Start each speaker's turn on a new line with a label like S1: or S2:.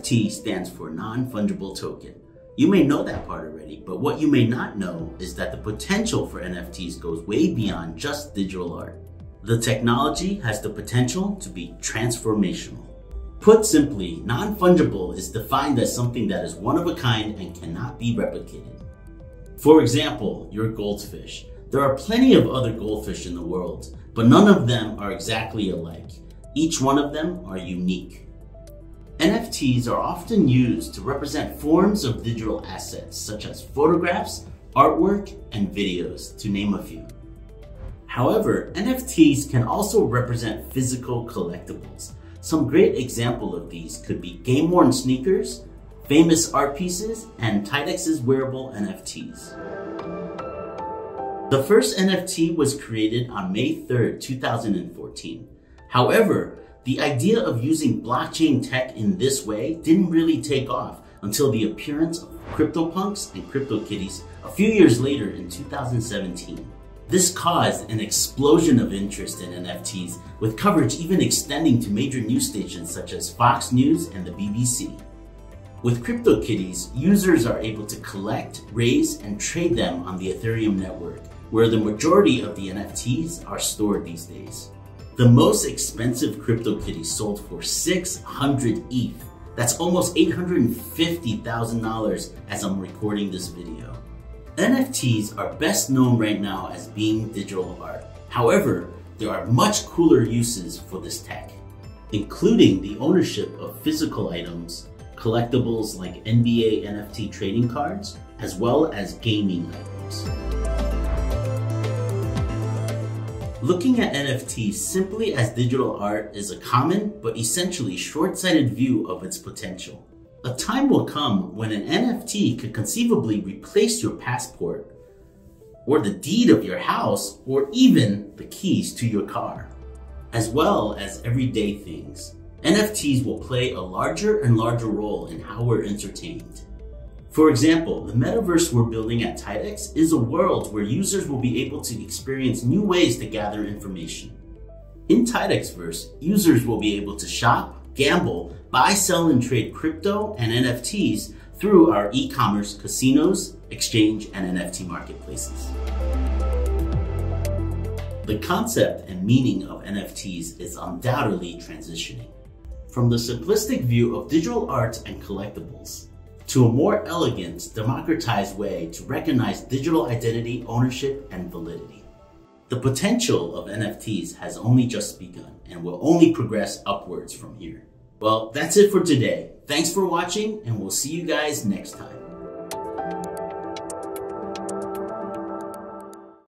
S1: NFT stands for non-fungible token. You may know that part already, but what you may not know is that the potential for NFTs goes way beyond just digital art. The technology has the potential to be transformational. Put simply, non-fungible is defined as something that is one of a kind and cannot be replicated. For example, your goldfish. There are plenty of other goldfish in the world, but none of them are exactly alike. Each one of them are unique. NFTs are often used to represent forms of digital assets such as photographs, artwork, and videos, to name a few. However, NFTs can also represent physical collectibles. Some great example of these could be game-worn sneakers, famous art pieces, and Tidex's wearable NFTs. The first NFT was created on May 3rd, 2014. However, the idea of using blockchain tech in this way didn't really take off until the appearance of CryptoPunks and CryptoKitties a few years later in 2017. This caused an explosion of interest in NFTs, with coverage even extending to major news stations such as Fox News and the BBC. With CryptoKitties, users are able to collect, raise, and trade them on the Ethereum network, where the majority of the NFTs are stored these days. The most expensive CryptoKitty sold for 600 ETH. That's almost $850,000 as I'm recording this video. NFTs are best known right now as being digital art. However, there are much cooler uses for this tech, including the ownership of physical items, collectibles like NBA NFT trading cards, as well as gaming items. Looking at NFTs simply as digital art is a common but essentially short-sighted view of its potential. A time will come when an NFT could conceivably replace your passport, or the deed of your house, or even the keys to your car. As well as everyday things, NFTs will play a larger and larger role in how we're entertained. For example, the metaverse we're building at Tidex is a world where users will be able to experience new ways to gather information. In Tidexverse, users will be able to shop, gamble, buy, sell, and trade crypto and NFTs through our e-commerce casinos, exchange, and NFT marketplaces. The concept and meaning of NFTs is undoubtedly transitioning. From the simplistic view of digital art and collectibles, to a more elegant, democratized way to recognize digital identity, ownership, and validity. The potential of NFTs has only just begun and will only progress upwards from here. Well, that's it for today. Thanks for watching and we'll see you guys next time.